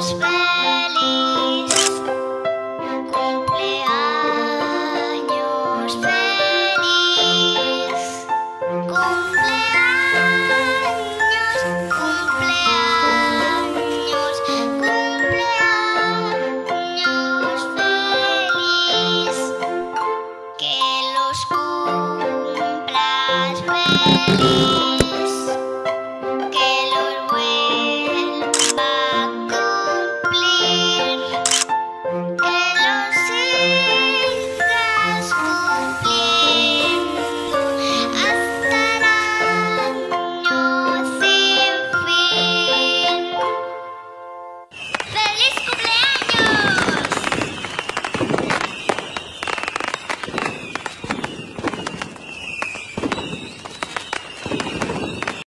Cumpleaños feliz, cumpleaños feliz, cumpleaños, cumpleaños feliz, que los.